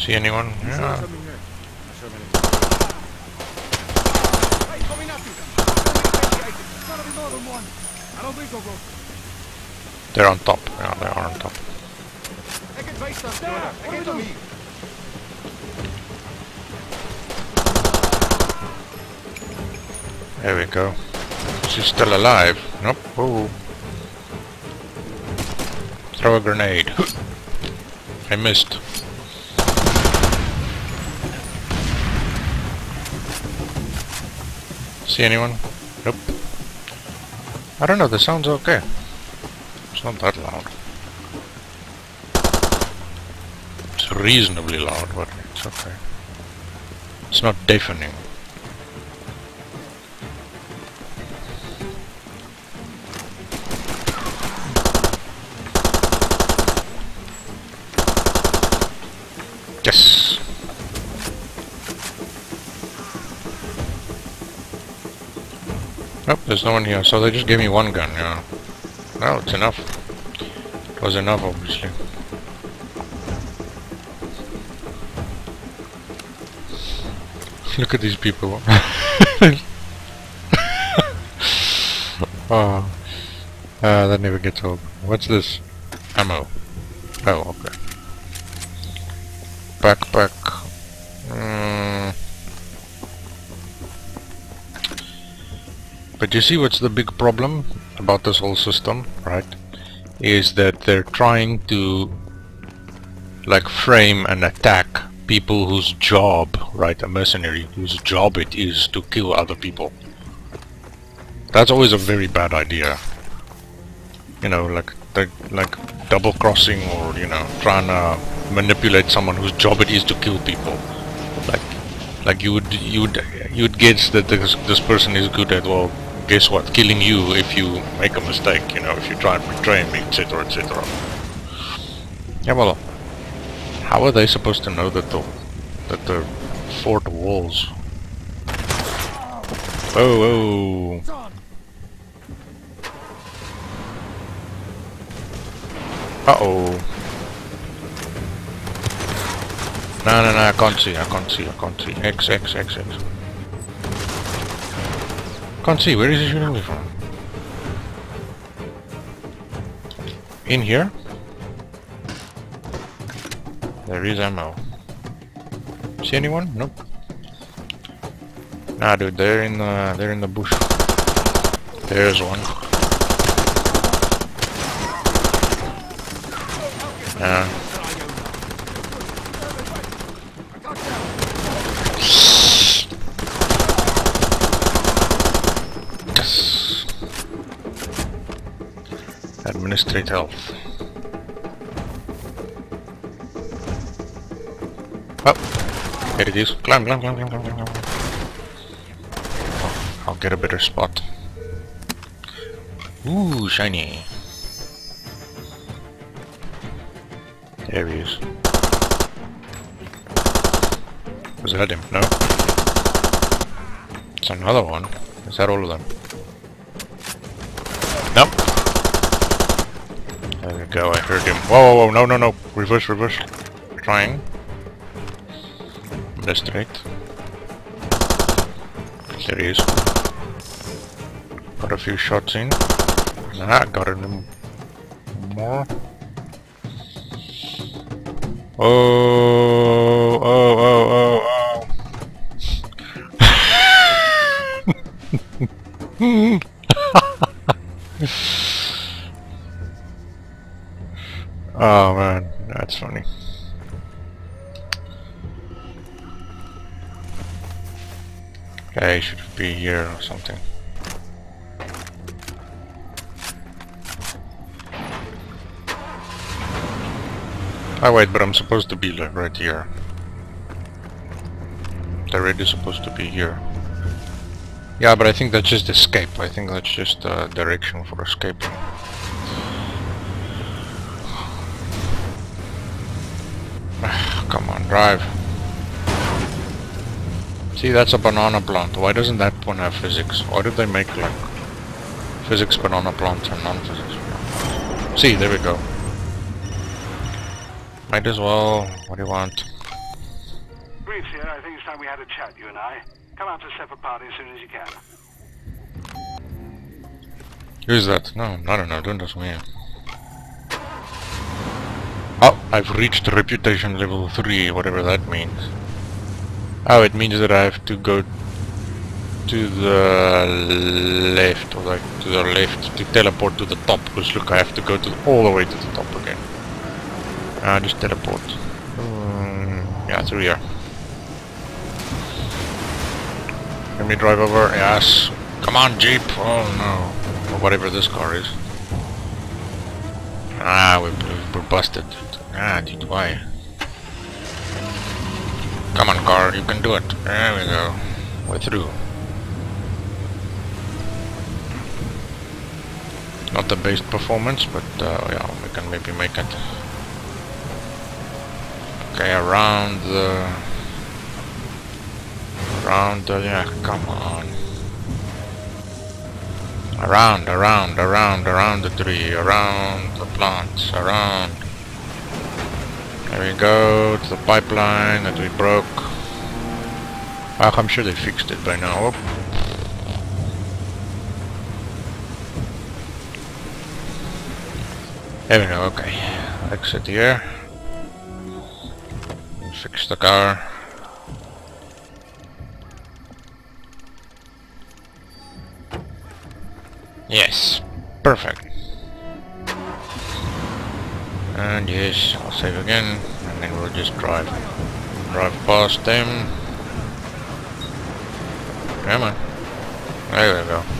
See anyone? Yeah. Here. Hey, coming up! There's gotta be more than one. I don't think so, bro. They're on top. Yeah, they are on top. I can face stuff there. I get to me. There we go. She's still alive. Nope. Oh. Throw a grenade. I missed. See anyone? Nope. I don't know, the sound's okay. It's not that loud. It's reasonably loud, but it's okay. It's not deafening. Oh, there's no one here. So they just gave me one gun, yeah. Well, it's enough. It was enough, obviously. Look at these people. oh. Uh, that never gets old. What's this? Ammo. Oh, okay. Backpack. But you see what's the big problem about this whole system, right? Is that they're trying to like frame and attack people whose job, right, a mercenary, whose job it is to kill other people. That's always a very bad idea. You know, like like double crossing or, you know, trying to manipulate someone whose job it is to kill people. Like like you would you would you would guess that this this person is good at well guess what, killing you if you make a mistake, you know, if you try and betray me, etc etc. Yeah well how are they supposed to know that the that the fort walls? Oh oh Uh oh. No no no I can't see, I can't see, I can't see. X X X X. Can't see, where is he shooting me from? In here? There is ammo. See anyone? Nope. Nah, dude, they're in the they're in the bush. There's one. Yeah. Yes. Administrate health. Oh, there it is. Climb, climb, climb, climb, climb, climb. Oh, I'll get a better spot. Ooh, shiny. There he is. Was that him? No. It's another one. Is that all of them? Nope. There we go, I heard him. Whoa, whoa, whoa, no, no, no. Reverse, reverse. Trying. Investigate. There he is. Got a few shots in. Ah, got him more. Oh, oh, oh, oh, oh. oh man, that's funny. Okay, he should be here or something. Oh wait, but I'm supposed to be like right here. They're really supposed to be here. Yeah, but I think that's just escape. I think that's just a direction for escaping. Drive. See, that's a banana plant. Why doesn't that one have physics? Why did they make like physics banana plants and non-physics? See, there we go. Might as well. What do you want? Chief's here. I think it's time we had a chat, you and I. Come out to a separate party as soon as you can. Who's that? No, I don't know, don't ask me. Oh, I've reached reputation level 3, whatever that means. Oh, it means that I have to go to the left, or like to the left, to teleport to the top, because look, I have to go to all the way to the top again. Ah, just teleport. Um, yeah, through here. Let me drive over, yes. Come on, Jeep! Oh no. Or whatever this car is. Ah, we're, we're busted. Ah, dude, why? Come on, car, you can do it. There we go. We're through. Not the best performance, but uh, yeah, we can maybe make it. Okay, around the... Around the... yeah, come on. Around, around, around, around the tree, around the plants, around. There we go, to the pipeline that we broke. Ah, I'm sure they fixed it by now. Oh. There we go, okay. Exit here. Fix the car. Yes, perfect. And yes, I'll save again, and then we'll just drive, drive past them. Come on. There we go.